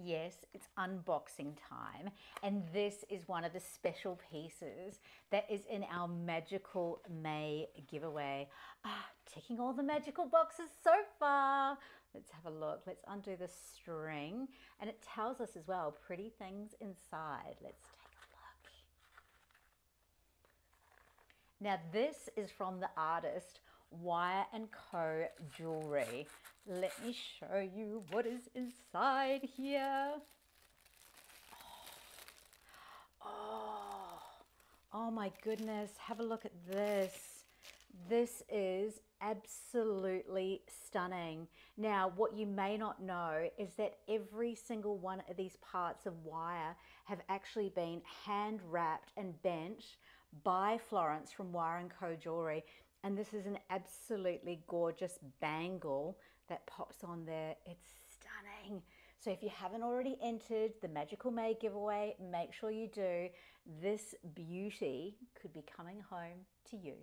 Yes, it's unboxing time, and this is one of the special pieces that is in our magical May giveaway. Ah, ticking all the magical boxes so far. Let's have a look. Let's undo the string, and it tells us as well pretty things inside. Let's take a look. Now, this is from the artist Wire and Co jewelry. Let me show you what is inside here. Oh, oh my goodness, have a look at this. This is absolutely stunning. Now, what you may not know is that every single one of these parts of wire have actually been hand wrapped and bent by Florence from Wire & Co Jewelry. And this is an absolutely gorgeous bangle that pops on there. It's stunning. So if you haven't already entered the Magical May giveaway, make sure you do. This beauty could be coming home to you.